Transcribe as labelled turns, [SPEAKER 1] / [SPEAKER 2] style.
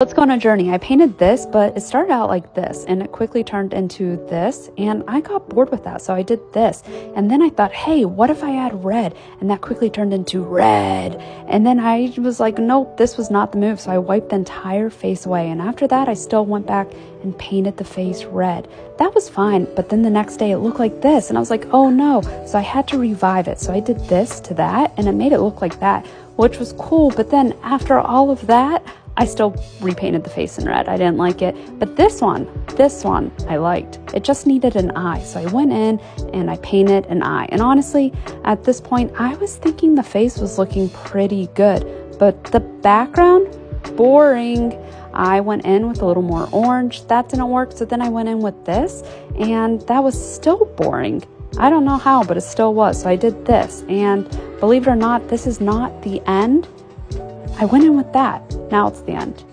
[SPEAKER 1] Let's go on a journey. I painted this, but it started out like this and it quickly turned into this. And I got bored with that. So I did this. And then I thought, hey, what if I add red? And that quickly turned into red. And then I was like, nope, this was not the move. So I wiped the entire face away. And after that, I still went back and painted the face red. That was fine. But then the next day it looked like this. And I was like, oh no. So I had to revive it. So I did this to that and it made it look like that, which was cool. But then after all of that, I still repainted the face in red. I didn't like it. But this one, this one, I liked. It just needed an eye. So I went in and I painted an eye. And honestly, at this point, I was thinking the face was looking pretty good. But the background, boring. I went in with a little more orange. That didn't work. So then I went in with this, and that was still boring. I don't know how, but it still was. So I did this. And believe it or not, this is not the end. I went in with that. Now it's the end.